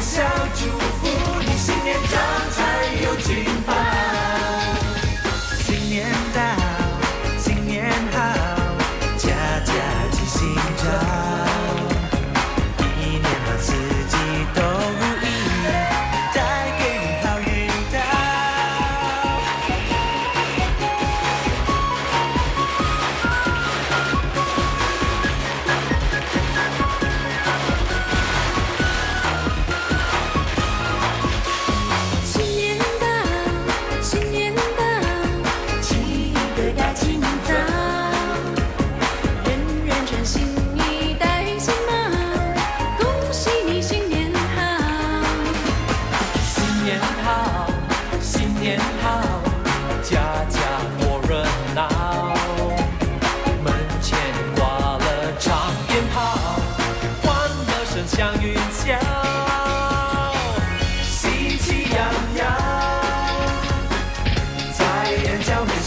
shout you out.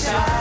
眼